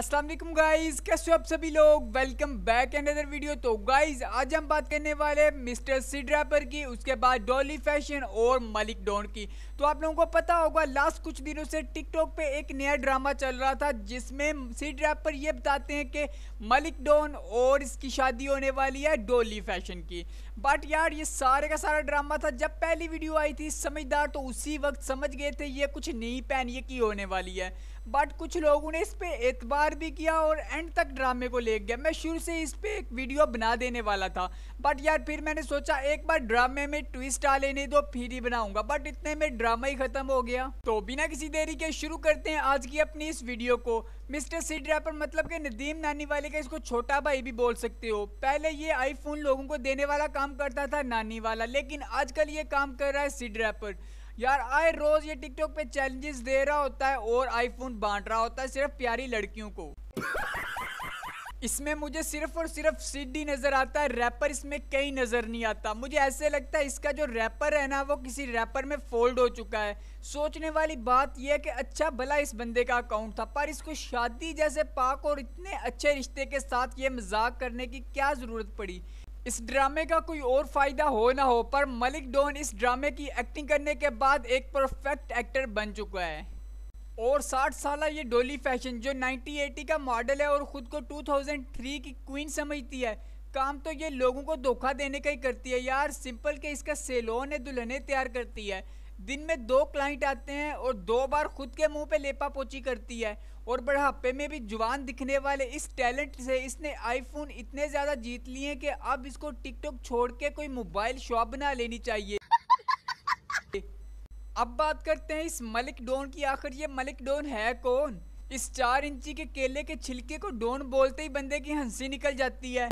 अस्सलाम वालेकुम गाइस, कैसे हो आप सभी लोग? वेलकम बैक अनदर वीडियो तो गाइस, आज हम बात करने वाले मिस्टर सीड रैपर की, उसके बाद डॉली फ़ैशन और मलिक डॉन की। तो आप लोगों को पता होगा लास्ट कुछ दिनों से टिकटॉक पे एक नया ड्रामा चल रहा था, जिसमें सीड रैपर ये बताते हैं कि मलिक डॉन और इसकी शादी होने वाली है डॉली फ़ैशन की। बट यार, ये सारे का सारा ड्रामा था, जब पहली वीडियो आई थी, समझदार तो उसी वक्त समझ गए थे, ये कुछ नई पैन ये की होने वाली है। बट कुछ लोगों ने इस पर एतबार भी किया और एंड तक ड्रामे को ले गया। मैं शुरू से इस पे एक वीडियो बना देने वाला था। बट यार, फिर मैंने सोचा, एक बार ड्रामे में ट्विस्ट आ लेने दो, फिर ही बनाऊँगा। बट इतने में ड्रामा ही खत्म हो गया। तो बिना किसी देरी के शुरू करते हैं आज की अपनी इस वीडियो को। मिस्टर सीड रैपर मतलब के नदीम नानी वाले का इसको छोटा भाई भी बोल सकते हो? पहले ये आईफोन लोगों को देने वाला काम करता था नानी वाला, लेकिन आजकल ये काम कर रहा है सी रैपर यार आए रोज ये टिकटॉक पे चैलेंजेस दे रहा होता है और आईफोन बांट रहा होता है सिर्फ़ प्यारी लड़कियों को। इसमें मुझे सिर्फ़ और सिर्फ़ सीडी नज़र आता है रैपर इसमें कहीं नज़र नहीं आता। मुझे ऐसे लगता है इसका जो रैपर है ना, वो किसी रैपर में फोल्ड हो चुका है। सोचने वाली बात यह है कि अच्छा भला इस बंदे का अकाउंट था, पर इसको शादी जैसे पाक और इतने अच्छे रिश्ते के साथ ये मज़ाक करने की क्या ज़रूरत पड़ी? इस ड्रामे का कोई और फ़ायदा हो ना हो, पर मलिक डॉन इस ड्रामे की एक्टिंग करने के बाद एक परफेक्ट एक्टर बन चुका है। और 60 साल ये डोली फ़ैशन, जो 1980 का मॉडल है और ख़ुद को 2003 की क्वीन समझती है। काम तो ये लोगों को धोखा देने का ही करती है। यार सिंपल के इसका सेलोन है दुल्हने तैयार करती है। दिन में दो क्लाइंट आते हैं और दो बार खुद के मुँह पे लेपा पोची करती है। और बढ़ापे में भी ज़ुबान दिखने वाले इस टैलेंट से इसने आईफोन इतने ज़्यादा जीत लिए कि अब इसको टिकटॉक छोड़ के कोई मोबाइल शॉप बना लेनी चाहिए। अब बात करते हैं इस मलिक डोन की। आखिर ये मलिक डोन है कौन? इस चार इंची के केले के छिलके को डोन बोलते ही बंदे की हँसी निकल जाती है।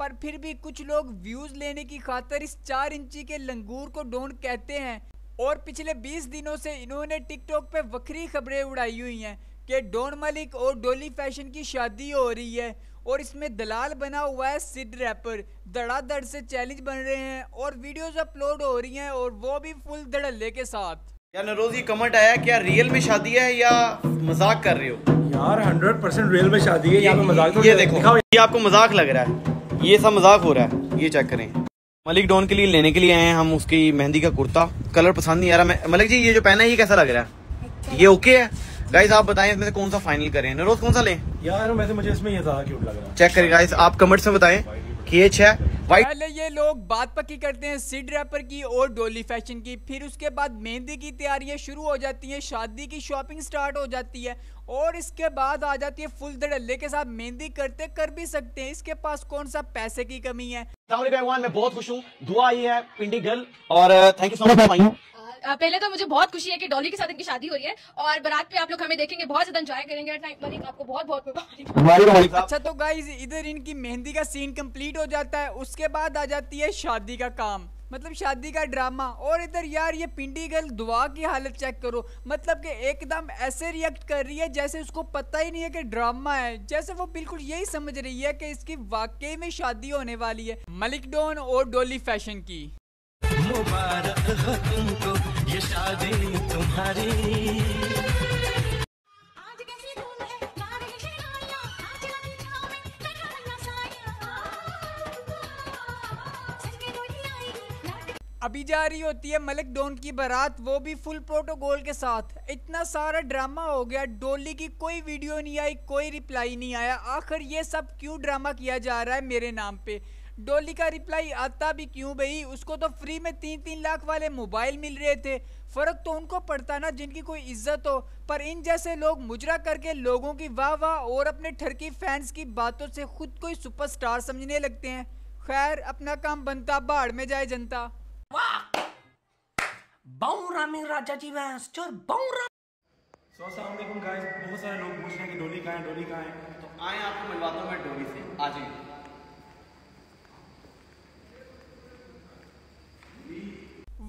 पर फिर भी कुछ लोग व्यूज़ लेने की खातर इस चार इंची के लंगूर को डोन कहते हैं। और पिछले 20 दिनों से इन्होंने टिकटॉक पे वक्री खबरें उड़ाई हुई हैं कि डोन मलिक और डोली फ़ैशन की शादी हो रही है और इसमें दलाल बना हुआ है सिड रैपर। धड़ाधड़ से चैलेंज बन रहे हैं और वीडियोस अपलोड हो रही हैं और वो भी फुल धड़ल्ले के साथ। यार नरोज ये कमेंट आया क्या रियल में शादी है या मज़ाक कर रहे हो? यार हंड्रेड परसेंट रियल में शादी है पे मज़ाक तो ये देखो ये आपको मज़ाक लग रहा है। ये सब मज़ाक हो रहा है। ये चेक करें। मलिक डॉन के लिए लेने के लिए आए हैं हम उसकी मेहंदी का कुर्ता। कलर पसंद नहीं आ रहा। मलिक जी ये जो पहना है ये कैसा लग रहा है? ये ओके है? गाइस आप बताएँ इसमें से कौन सा फाइनल करें? नरोज कौन सा लें? यार वैसे मुझे इसमें ये ज़्यादा क्यूट लग रहा है। चेक करें गाइस आप कमेंट्स में बताएँ कि ये अच्छा है। पहले ये लोग बात पक्की करते हैं सिड रैपर की और डोली फ़ैशन की फिर उसके बाद मेहंदी की तैयारियाँ शुरू हो जाती हैं शादी की शॉपिंग स्टार्ट हो जाती है और इसके बाद आ जाती है फुल धड़ल्ले के साथ मेहंदी करते कर भी सकते हैं। इसके पास कौन सा पैसे की कमी है? मैं बहुत खुश हूँ। दुआ ये है पिंडी गर्ल। और थैंक यू सो मच पहले तो मुझे बहुत खुशी है कि डॉली के साथ इनकी शादी हो रही है और बारात पे आप लोग हमें देखेंगे बहुत ज़्यादा एंजॉय करेंगे आपको बहुत बहुत अच्छा तो गाइज़ इधर इनकी मेहंदी का सीन कंप्लीट हो जाता है उसके बाद आ जाती है शादी का काम मतलब शादी का ड्रामा और इधर यार ये पिंडी गर्ल दुआ की हालत चेक करो मतलब कि एकदम ऐसे रिएक्ट कर रही है जैसे उसको पता ही नहीं है कि ड्रामा है जैसे वो बिल्कुल यही समझ रही है कि इसकी वाकई में शादी होने वाली है मलिक डॉन और डोली फ़ैशन की। मुबारक हो तुमको ये शादी तुम्हारी। अभी जा रही होती है मलिक डोन की बारात वो भी फुल प्रोटोकॉल के साथ। इतना सारा ड्रामा हो गया डोली की कोई वीडियो नहीं आई कोई रिप्लाई नहीं आया। आखिर ये सब क्यों ड्रामा किया जा रहा है मेरे नाम पे? डोली का रिप्लाई आता भी क्यों भाई? उसको तो फ्री में तीन तीन लाख वाले मोबाइल मिल रहे थे। फ़र्क तो उनको पड़ता ना जिनकी कोई इज़्ज़त हो। पर इन जैसे लोग मुजरा करके लोगों की वाह वाह और अपने ठरकी फैंस की बातों से खुद को ही सुपरस्टार समझने लगते हैं। खैर अपना काम बनता बाढ़ में जाए जनता। राजा जी चोर बहुत सारे लोग पूछ रहे हैं कि डोली कहाँ है डोली कहाँ है। तो आए आपको मिलवाता हूँ मैं डोली से। आ जाइए।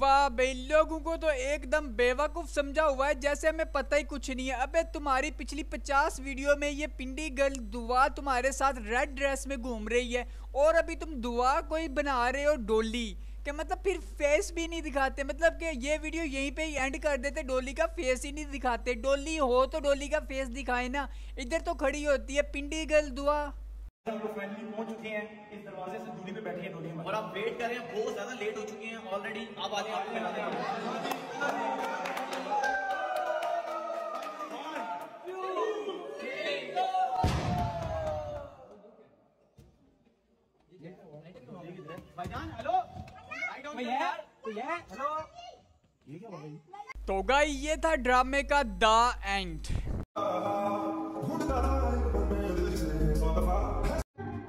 वाह भाई लोगों को तो एकदम बेवकूफ़ समझा हुआ है जैसे हमें पता ही कुछ नहीं है। अबे तुम्हारी पिछली पचास वीडियो में ये पिंडी गर्ल दुआ तुम्हारे साथ रेड ड्रेस में घूम रही है और अभी तुम दुआ कोई बना रहे हो डोली कि मतलब फिर फेस भी नहीं दिखाते मतलब कि ये वीडियो यहीं पे ही एंड कर देते डोली का फेस ही नहीं दिखाते। डोली हो तो डोली का फेस दिखाए ना इधर तो खड़ी होती है पिंडी गर्ल दुआ। हम लोग फाइनली पहुँच चुके हैं इस दरवाजे से दूरी पे बैठी है डोली और आप वेट कर रहे हैं बहुत ज़्यादा ऑलरेडी अब आ जाए आपको मिला देंगे। तो गाई ये था ड्रामे का द एंड।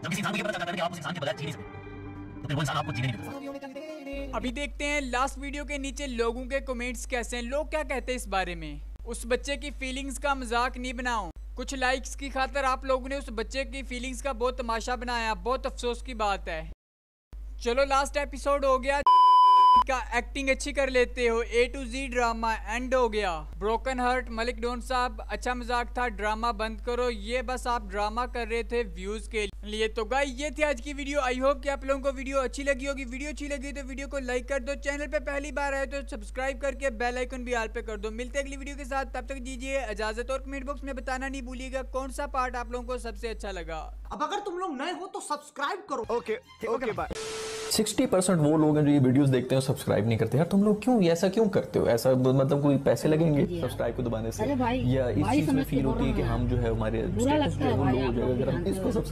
जब किसी इंसान को ये पता चलता है कि आप उस इंसान के बगैर जी नहीं सकते तो फिर वो इंसान आपको जीने नहीं देता अभी देखते हैं लास्ट वीडियो के नीचे लोगों के कमेंट्स कैसे हैं। लोग क्या कहते हैं इस बारे में? उस बच्चे की फीलिंग्स का मज़ाक नहीं बनाओ कुछ लाइक्स की खातर आप लोगों ने उस बच्चे की फीलिंग्स का बहुत तमाशा बनाया। बहुत अफसोस की बात है। चलो लास्ट एपिसोड हो गया। का एक्टिंग अच्छी कर लेते हो। A to Z drama end हो गया। ब्रोकन हर्ट मलिक डोन साहब अच्छा मज़ाक था। ड्रामा बंद करो। ये बस आप ड्रामा कर रहे थे व्यूज़ के लिए तो गाई ये थी आज की वीडियो। आई होप कि आप लोगों को वीडियो अच्छी लगी होगी। वीडियो अच्छी लगी तो वीडियो को लाइक कर दो। चैनल पे पहली बार आए तो सब्सक्राइब करके बेल आइकन भी आल पे कर दो। मिलते हैं अगली वीडियो के साथ। तब तक दीजिए इजाज़त और कमेंट बॉक्स में बताना नहीं भूलिएगा कौन सा पार्ट आप लोगों को सबसे अच्छा लगा। अब अगर तुम लोग नए हो तो सब्सक्राइब करो। Okay okay bye sixty percent वो लोग हैं जो ये वीडियोस देखते हैं सब्सक्राइब नहीं करते। यार तुम लोग क्यों ऐसा क्यों करते हो? ऐसा मतलब कोई पैसे लगेंगे सब्सक्राइब को दबाने से? या इस चीज़ में फील होती है कि हम जो है हमारे स्टेटस जो है वो लो हो जाएगा। अगर हम इसको सब्सक्राइब